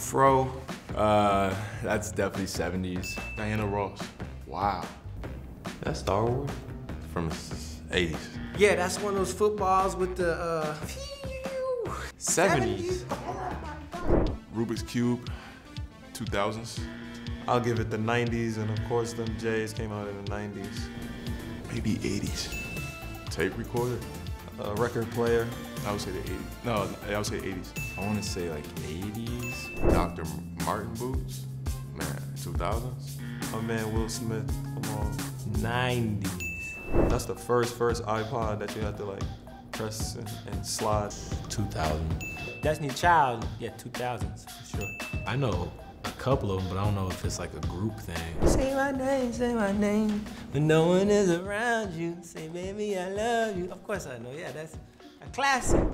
The fro, uh, that's definitely 70s. Diana Ross. Wow. That's Star Wars from the 80s. Yeah, that's one of those footballs with the uh. 70s. Rubik's Cube, 2000s. I'll give it the 90s, and of course, them J's came out in the 90s. Maybe 80s. Tape recorder. A record player. I would say the 80s. No, I would say 80s. I want to say like 80s. Dr. Martin boots. Man, 2000s. My man Will Smith. Come on. 90s. That's the first, first iPod that you had to like press and, and slide. 2000. Destiny Child, yeah, 2000s for sure. I know a couple of them, but I don't know if it's like a group thing. Say my name, say my name. When no one is around you, say baby I love you. Of course I know, yeah, that's a classic.